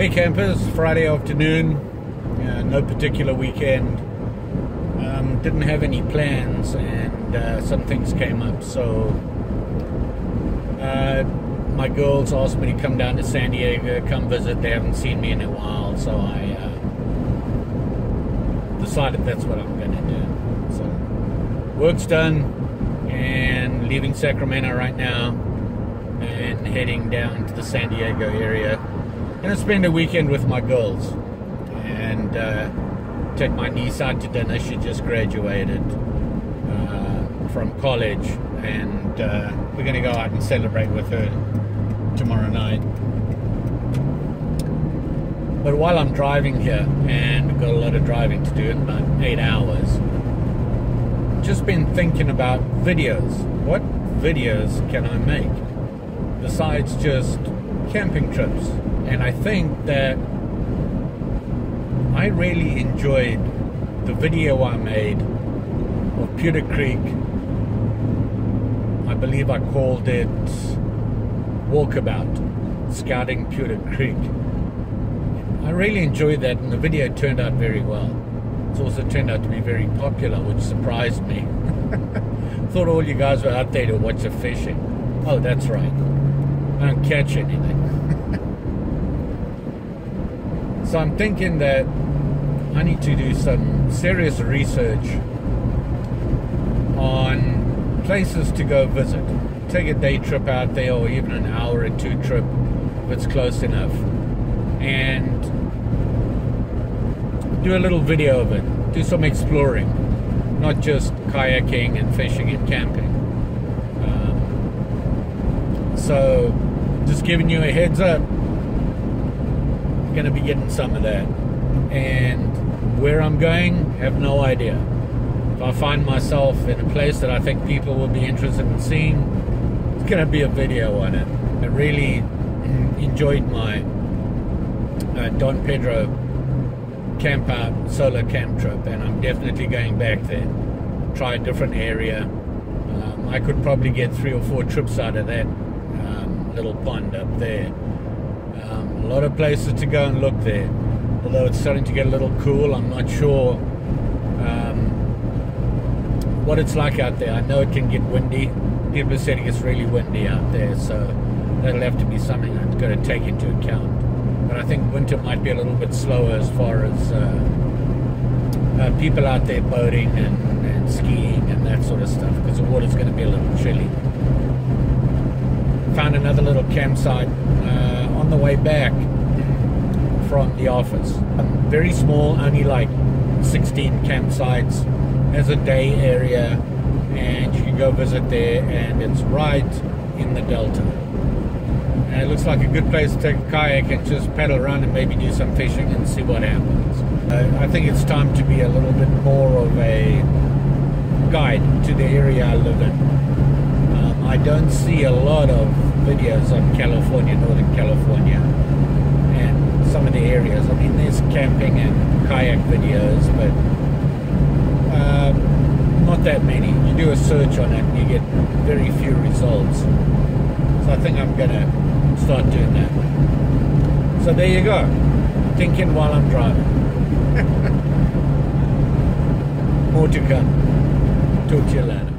Hey campers, Friday afternoon, uh, no particular weekend. Um, didn't have any plans and uh, some things came up. So uh, my girls asked me to come down to San Diego, come visit. They haven't seen me in a while, so I uh, decided that's what I'm going to do. So work's done and leaving Sacramento right now and heading down to the San Diego area gonna spend a weekend with my girls and uh, take my niece out to dinner. She just graduated uh, from college, and uh, we're gonna go out and celebrate with her tomorrow night. But while I'm driving here, and got a lot of driving to do in about eight hours, just been thinking about videos. What videos can I make besides just camping trips? And I think that I really enjoyed the video I made of Putah Creek. I believe I called it Walkabout, Scouting Putah Creek. I really enjoyed that, and the video turned out very well. It's also turned out to be very popular, which surprised me. Thought all you guys were out there to watch the fishing. Oh, that's right. I don't catch anything. So I'm thinking that I need to do some serious research on places to go visit. Take a day trip out there or even an hour or two trip if it's close enough. And do a little video of it. Do some exploring. Not just kayaking and fishing and camping. Um, so just giving you a heads up going to be getting some of that. And where I'm going, have no idea. If I find myself in a place that I think people will be interested in seeing, it's going to be a video on it. I really enjoyed my uh, Don Pedro camp out solar camp trip, and I'm definitely going back there. Try a different area. Um, I could probably get three or four trips out of that um, little pond up there lot of places to go and look there. Although it's starting to get a little cool, I'm not sure um, what it's like out there. I know it can get windy. People are saying it gets really windy out there, so that'll have to be something I've got to take into account. But I think winter might be a little bit slower as far as uh, uh, people out there boating and, and skiing and that sort of stuff because the water's going to be a little chilly. Found another little campsite. Uh, the way back from the office. Very small, only like 16 campsites There's a day area, and you can go visit there, and it's right in the delta. And it looks like a good place to take a kayak and just paddle around and maybe do some fishing and see what happens. Uh, I think it's time to be a little bit more of a guide to the area I live in. Um, I don't see a lot of videos on California, Northern California, and some of the areas. I mean, there's camping and kayak videos, but uh, not that many. You do a search on it, and you get very few results. So I think I'm going to start doing that. So there you go. Thinking while I'm driving. More to come. Talk to you later.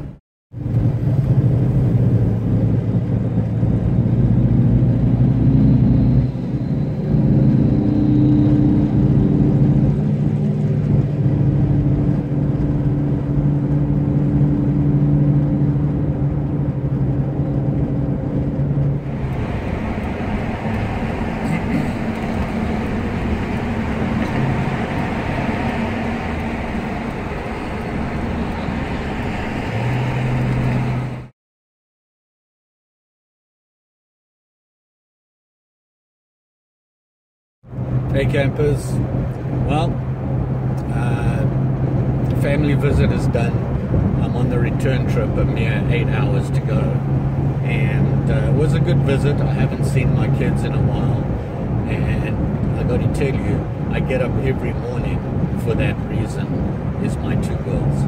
Hey campers. Well, uh, family visit is done. I'm on the return trip, a mere eight hours to go. And uh, it was a good visit. I haven't seen my kids in a while. And I got to tell you, I get up every morning for that reason, is my two girls.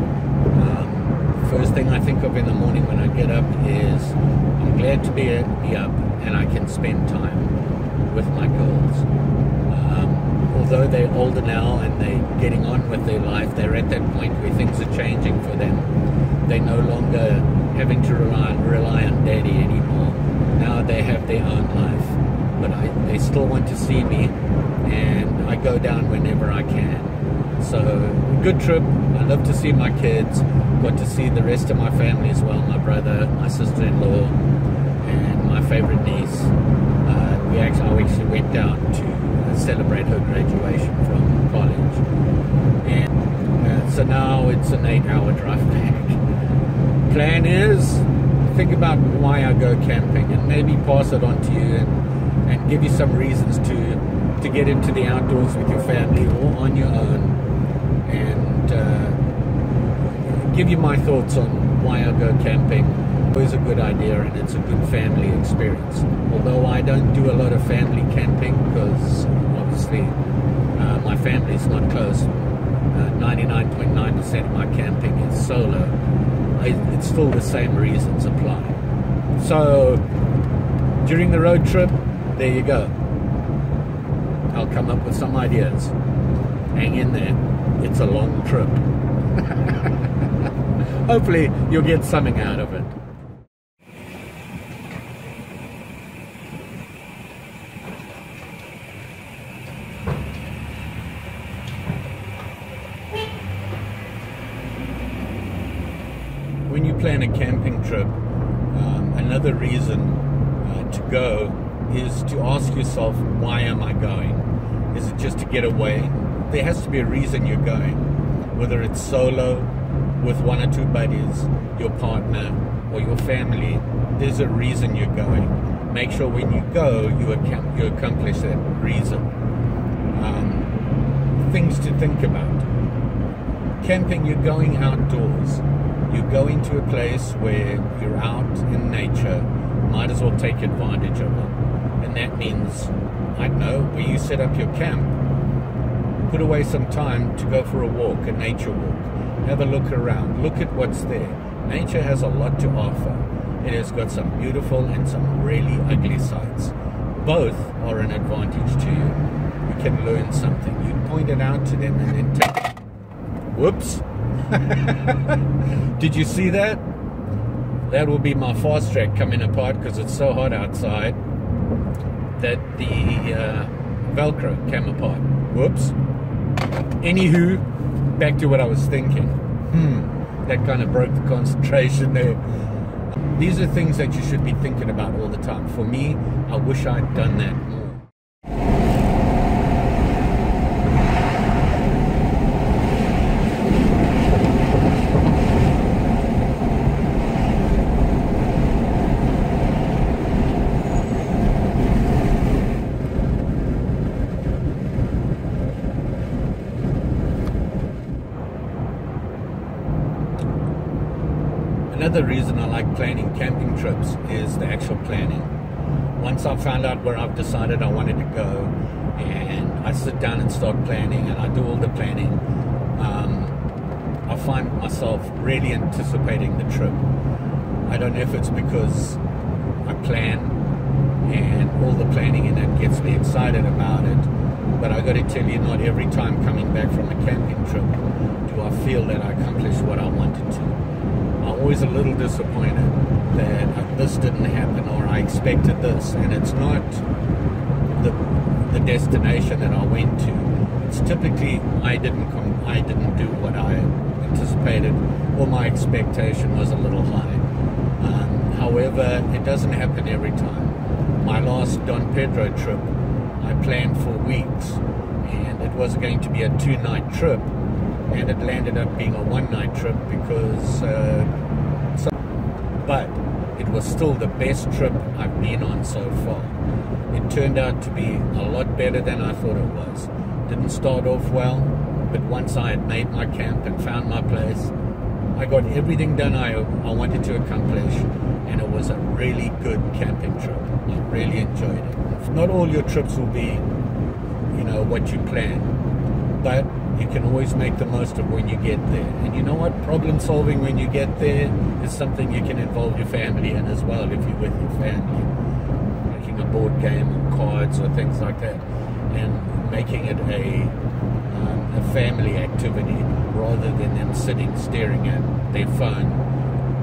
Um, first thing I think of in the morning when I get up is I'm glad to be, be up and I can spend time with my girls Um, although they're older now and they're getting on with their life, they're at that point where things are changing for them. They're no longer having to rely, rely on daddy anymore. Now they have their own life. But I, they still want to see me, and I go down whenever I can. So, good trip. I love to see my kids. Got to see the rest of my family as well my brother, my sister in law, and my favorite niece. We actually went down to celebrate her graduation from college. And uh, so now it's an eight hour drive back. Plan is think about why I go camping and maybe pass it on to you and, and give you some reasons to to get into the outdoors with your family or on your own and uh, give you my thoughts on why I go camping. It's a good idea and it's a good family experience. Although I don't do a lot of family camping because obviously uh, my family's not close. 99.9% uh, of my camping is solo. I, it's still the same reasons apply. So during the road trip, there you go. I'll come up with some ideas. Hang in there. It's a long trip. Hopefully, you'll get something out of it. When you plan a camping trip, um, another reason uh, to go is to ask yourself, why am I going? Is it just to get away? There has to be a reason you're going, whether it's solo, with one or two buddies, your partner, or your family. There's a reason you're going. Make sure when you go, you, account, you accomplish that reason. Um, things to think about. Camping, you're going outdoors. Going to a place where you're out in nature. Might as well take advantage of it and that means, I don't know, where you set up your camp, put away some time to go for a walk, a nature walk. Have a look around, look at what's there. Nature has a lot to offer. It has got some beautiful and some really ugly sights. Both are an advantage to you. You can learn something. You point it out to them and then take. Whoops. Did you see that? That will be my fast track coming apart because it's so hot outside that the uh, Velcro came apart. Whoops. Anywho, back to what I was thinking. Hmm, that kind of broke the concentration there. These are things that you should be thinking about all the time. For me, I wish I'd done that Another reason I like planning camping trips is the actual planning. Once I've found out where I've decided I wanted to go, and I sit down and start planning, and I do all the planning, um, I find myself really anticipating the trip. I don't know if it's because I plan and all the planning in it gets me excited about it. But I got to tell you, not every time coming back from a camping trip do I feel that I accomplished what I wanted to always a little disappointed that this didn't happen or I expected this, and it's not the the destination that I went to. It's typically I didn't com- I didn't do what I anticipated, or my expectation was a little high. Um, however, it doesn't happen every time. My last Don Pedro trip, I planned for weeks, and it was going to be a two-night trip and it landed up being a one night trip because uh, but it was still the best trip I've been on so far. It turned out to be a lot better than I thought it was. Didn't start off well, but once I had made my camp and found my place, I got everything done I, I wanted to accomplish, and it was a really good camping trip. I really enjoyed it. Not all your trips will be, you know, what you plan, you can always make the most of when you get there. And you know what? Problem solving when you get there is something you can involve your family in as well if you're with your family. Making a board game or cards or things like that. And making it a um, a family activity rather than them sitting staring at their phone,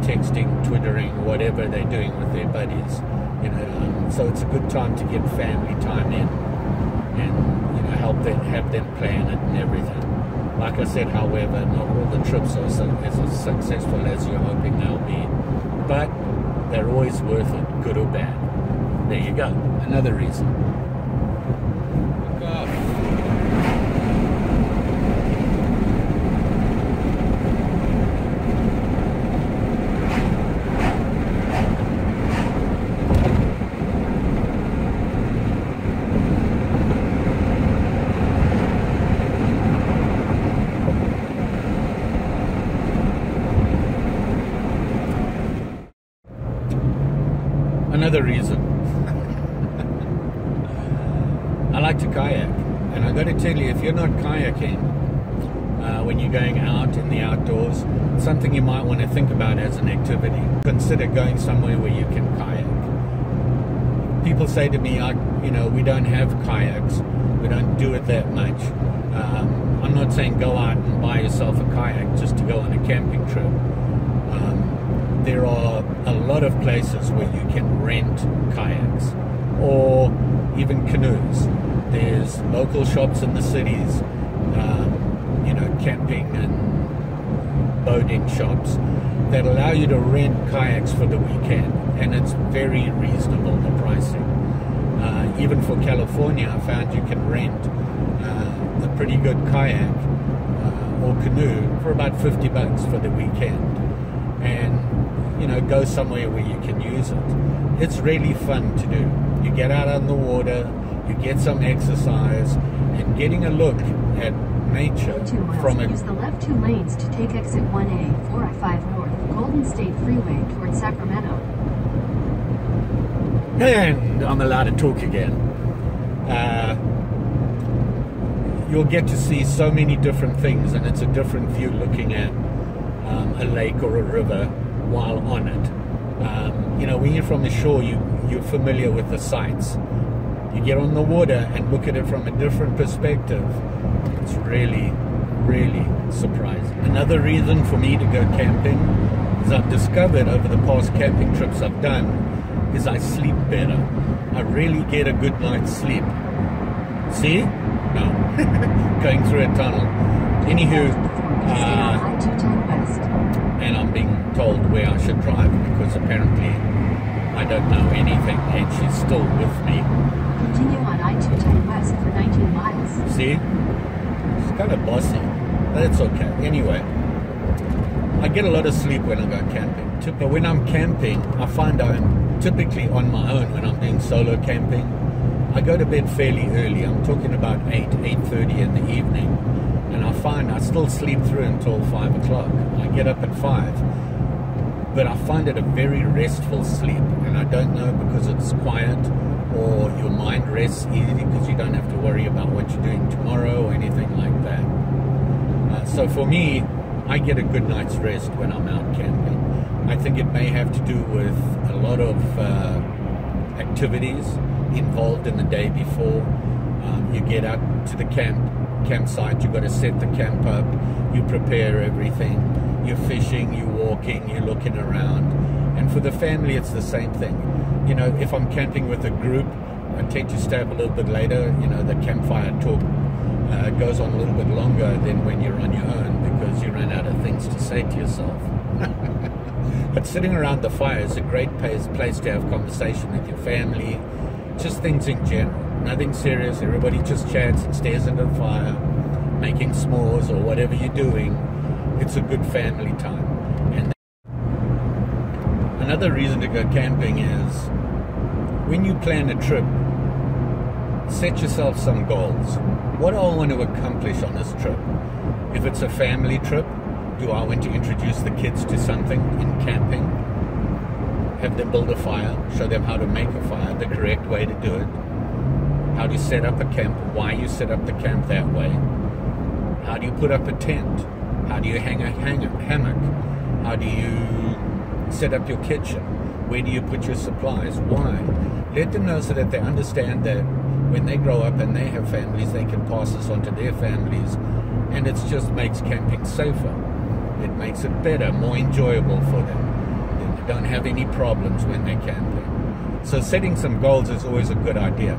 texting, twittering, whatever they're doing with their buddies. You know, um, so it's a good time to get family time in and help them have them plan it and everything. Like I said, however, not all the trips are so, as successful as you're hoping they'll be, but they're always worth it, good or bad. There you go, another reason. Another reason. I like to kayak, and I got to tell you, if you're not kayaking uh, when you're going out in the outdoors, something you might want to think about as an activity. Consider going somewhere where you can kayak. People say to me, I, you know, we don't have kayaks, we don't do it that much. Um, I'm not saying go out and buy yourself a kayak just to go on a camping trip. Um, there are a lot of places where you can rent kayaks or even canoes. There's local shops in the cities, um, you know, camping and boating shops that allow you to rent kayaks for the weekend, and it's very reasonable the pricing. Uh, even for California, I found you can rent uh, a pretty good kayak uh, or canoe for about 50 bucks for the weekend. And you know, go somewhere where you can use it. It's really fun to do. You get out on the water, you get some exercise, and getting a look at nature two miles, from a use the left two lanes to take exit 1A, 4I-5 North, Golden State Freeway towards Sacramento. and I'm allowed to talk again. Uh, you'll get to see so many different things, and it's a different view looking at um, a lake or a river while on it. Um, you know, when you're from the shore, you you're familiar with the sights. You get on the water and look at it from a different perspective. It's really, really surprising. Another reason for me to go camping is I've discovered over the past camping trips I've done is I sleep better. I really get a good night's sleep. See? No. Going through a tunnel. Anywho, uh, I-210 West. and I'm being told where I should drive because apparently I don't know anything and she's still with me. Continue on I-210 West for 19 miles. See? It's kind of bossy, but it's okay. Anyway, I get a lot of sleep when I go camping. But when I'm camping, I find I'm typically on my own when I'm doing solo camping. I go to bed fairly early. I'm talking about 8, 8.30 in the evening. And I find I still sleep through until 5 o'clock. I get up at 5. But I find it a very restful sleep. And I don't know because it's quiet or your mind rests easily because you don't have to worry about what you're doing tomorrow or anything like that. Uh, so for me, I get a good night's rest when I'm out camping. I think it may have to do with a lot of uh, activities involved in the day before. Um, you get out to the camp campsite. You've got to set the camp up. You prepare everything. You're fishing. You're walking. You're looking around. And for the family, it's the same thing. You know, if I'm camping with a group, I tend to stay up a little bit later. You know, the campfire talk uh, goes on a little bit longer than when you're on your own because you run out of things to say to yourself. but sitting around the fire is a great place, place to have conversation with your family, just things in general. Nothing serious. Everybody just chats and stares into the fire, making s'mores or whatever you're doing. It's a good family time. And another reason to go camping is when you plan a trip, set yourself some goals. What do I want to accomplish on this trip? If it's a family trip, do I want to introduce the kids to something in camping? Have them build a fire, show them how to make a fire, the correct way to do it, how to set up a camp, why you set up the camp that way, how do you put up a tent, how do you hang a hang- hammock, how do you set up your kitchen, where do you put your supplies, why? Let them know so that they understand that when they grow up and they have families, they can pass this on to their families, and it just makes camping safer. It makes it better, more enjoyable for them. They don't have any problems when they're camping. So setting some goals is always a good idea.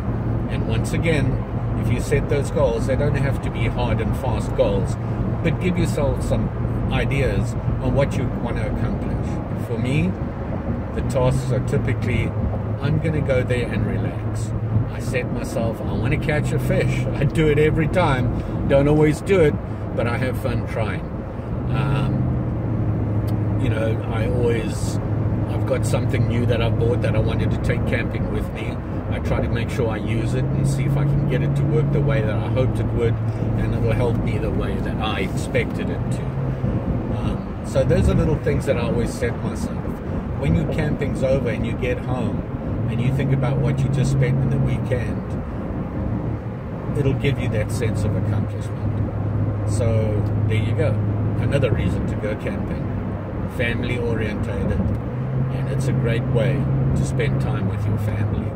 And once again, if you set those goals, they don't have to be hard and fast goals, but give yourself some ideas on what you want to accomplish. For me, the tasks are typically I'm going to go there and relax. I set myself, I want to catch a fish. I do it every time. Don't always do it, but I have fun trying. Um, you know, I always, I've got something new that I bought that I wanted to take camping with me. I try to make sure I use it and see if I can get it to work the way that I hoped it would, and it'll help me the way that I expected it to. Um, so those are little things that I always set myself. When your camping's over and you get home, and you think about what you just spent in the weekend, it'll give you that sense of accomplishment. So there you go. Another reason to go camping. Family orientated. And it's a great way to spend time with your family.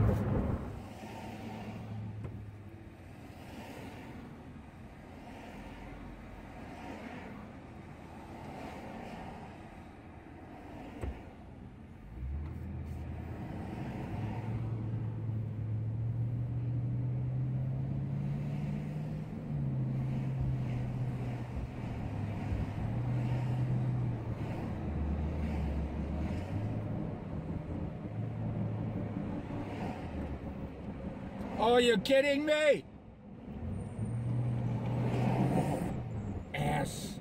Oh, you're kidding me? Ass.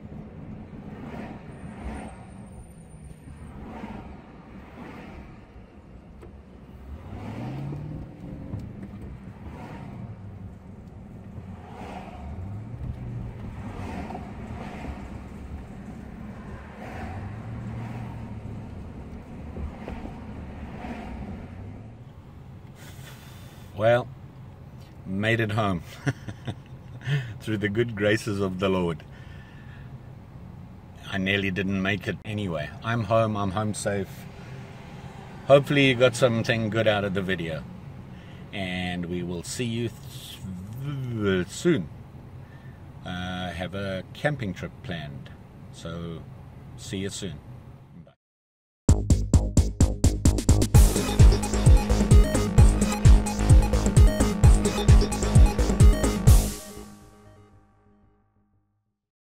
Well, made it home through the good graces of the Lord. I nearly didn't make it anyway. I'm home, I'm home safe. Hopefully, you got something good out of the video. And we will see you soon. Uh, have a camping trip planned. So, see you soon.